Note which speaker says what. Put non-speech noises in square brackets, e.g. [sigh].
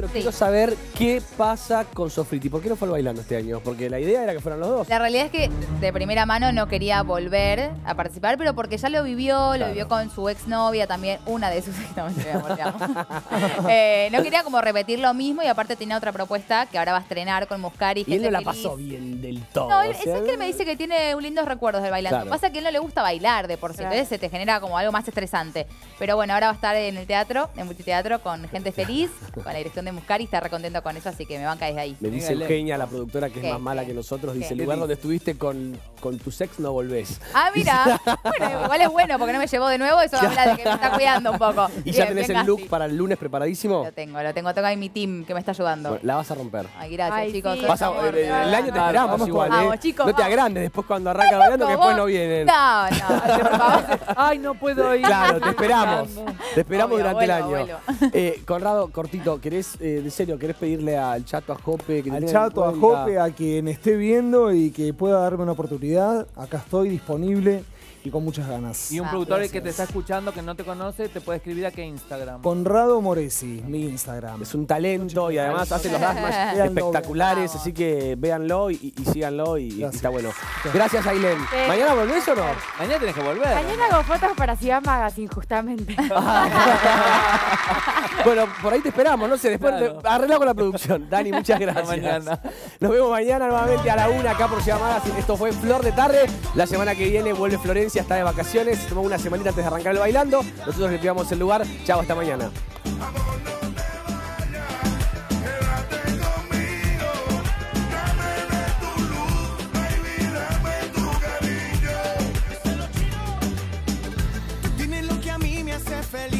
Speaker 1: pero
Speaker 2: Sí.
Speaker 1: quiero saber qué pasa con Sofriti. ¿Por qué no fue al bailando este año? Porque la idea era que fueran los dos.
Speaker 2: La realidad es que de primera mano no quería volver a participar, pero porque ya lo vivió, lo
Speaker 1: Claro.
Speaker 2: vivió con su exnovia también, una de sus [laughs] no. [laughs] Eh, no quería como repetir lo mismo y aparte tenía otra propuesta que ahora va a estrenar con Muscari.
Speaker 1: Y él no la
Speaker 2: Feliz.
Speaker 1: pasó bien del todo.
Speaker 2: No, él,
Speaker 1: o sea,
Speaker 2: es que él me dice que tiene lindos recuerdos del bailando.
Speaker 1: Claro.
Speaker 2: Pasa que a él no le gusta bailar de por sí,
Speaker 3: Claro.
Speaker 2: entonces se te genera como algo más estresante. Pero bueno, ahora va a estar en el teatro, en multiteatro, con gente [laughs] feliz, con la dirección de Muscari, y está recontento con eso, así que me banca desde ahí.
Speaker 1: Me dice
Speaker 4: Dígale.
Speaker 1: Eugenia, la productora que es
Speaker 2: ¿Qué?
Speaker 1: más mala que nosotros, dice,
Speaker 2: ¿Qué?
Speaker 1: el lugar donde estuviste con, con tu sex no volvés.
Speaker 2: Ah, mira. [laughs] Bueno, igual es bueno porque no me llevó de nuevo. Eso habla de que me está cuidando un poco. [laughs]
Speaker 1: ¿Y ya tenés el look para el lunes preparadísimo?
Speaker 2: Lo tengo, lo tengo. Tengo ahí mi team que me está ayudando.
Speaker 1: Bueno, la vas a romper.
Speaker 2: Ay, gracias,
Speaker 3: Ay,
Speaker 2: chicos.
Speaker 3: sí.
Speaker 2: sos
Speaker 1: Vas a-
Speaker 2: amor, de verdad.
Speaker 1: el año te
Speaker 4: Claro,
Speaker 1: esperamos
Speaker 4: vamos
Speaker 1: igual,
Speaker 2: vamos,
Speaker 1: ¿eh?
Speaker 2: chicos,
Speaker 1: no te agrandes después cuando arranca bailando que después no vienen.
Speaker 2: No, no, por [laughs] favor.
Speaker 4: Ay, no puedo ir.
Speaker 1: Claro, te esperamos. Te esperamos
Speaker 2: Obvio,
Speaker 1: durante el año. Eh, Conrado, cortito, ¿querés, eh, de serio, querés pedirle al chato, a Jope, que
Speaker 5: Al chato, a? Jope, a quien esté viendo y que pueda darme una oportunidad, acá estoy disponible y con muchas ganas.
Speaker 4: Y un
Speaker 2: Ah,
Speaker 4: productor
Speaker 5: gracias.
Speaker 4: que te está escuchando, que no te conoce, te puede escribir a qué Instagram.
Speaker 5: Conrado Moresi, mi Instagram.
Speaker 1: Es un talento y además hace los [laughs]
Speaker 5: Véanlo,
Speaker 1: espectaculares, así que véanlo y, y síganlo y, está bueno. Gracias, Ailén.
Speaker 3: Sí.
Speaker 1: ¿Mañana volvés o no?
Speaker 4: Mañana tenés que volver.
Speaker 3: Mañana hago fotos para Ciudad Magazine, justamente. [laughs] [laughs] [laughs]
Speaker 1: Bueno, por ahí te esperamos, no sé, después
Speaker 4: claro.
Speaker 1: arregla con la producción. Dani, [laughs] muchas gracias. Nos vemos mañana nuevamente a la una acá por llamadas. Esto fue Flor de Tarde. La semana que viene vuelve Florencia, está de vacaciones. Se tomó una semanita antes de arrancar el bailando. Nosotros le pidamos el lugar. Chao, hasta mañana. feliz.